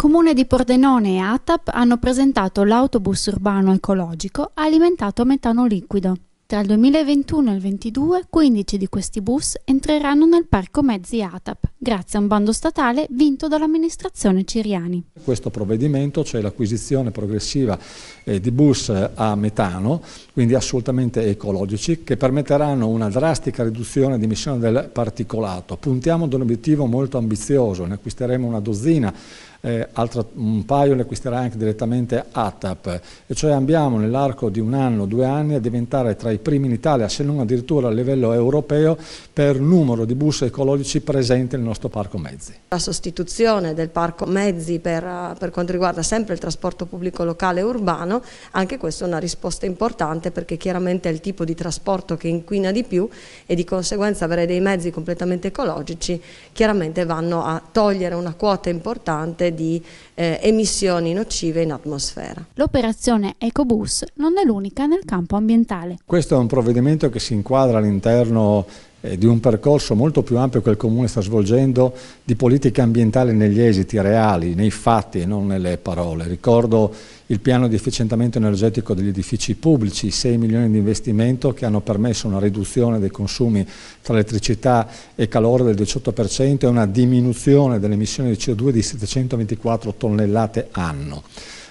Comune di Pordenone e ATAP hanno presentato l'autobus urbano ecologico alimentato a metano liquido. Tra il 2021 e il 2022, 15 di questi bus entreranno nel parco mezzi ATAP, grazie a un bando statale vinto dall'amministrazione Ciriani. Questo provvedimento, cioè l'acquisizione progressiva eh, di bus a metano, quindi assolutamente ecologici, che permetteranno una drastica riduzione di emissione del particolato. Puntiamo ad un obiettivo molto ambizioso, ne acquisteremo una dozzina eh, altra, un paio le acquisterà anche direttamente ATAP, e cioè abbiamo nell'arco di un anno, due anni a diventare tra i primi in Italia, se non addirittura a livello europeo, per numero di bus ecologici presenti nel nostro parco mezzi. La sostituzione del parco mezzi per, per quanto riguarda sempre il trasporto pubblico locale e urbano, anche questa è una risposta importante perché chiaramente è il tipo di trasporto che inquina di più e di conseguenza avere dei mezzi completamente ecologici chiaramente vanno a togliere una quota importante di eh, emissioni nocive in atmosfera. L'operazione EcoBus non è l'unica nel campo ambientale. Questo è un provvedimento che si inquadra all'interno eh, di un percorso molto più ampio che il Comune sta svolgendo di politica ambientale negli esiti reali, nei fatti e non nelle parole. Ricordo il piano di efficientamento energetico degli edifici pubblici, 6 milioni di investimento che hanno permesso una riduzione dei consumi tra elettricità e calore del 18% e una diminuzione delle emissioni di CO2 di 724 tonnellate anno.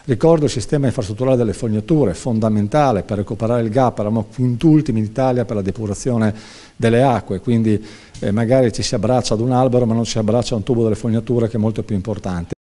Ricordo il sistema infrastrutturale delle fognature, fondamentale per recuperare il gap, eravamo quintultimi in Italia per la depurazione delle acque, quindi eh, magari ci si abbraccia ad un albero ma non si abbraccia a un tubo delle fognature che è molto più importante.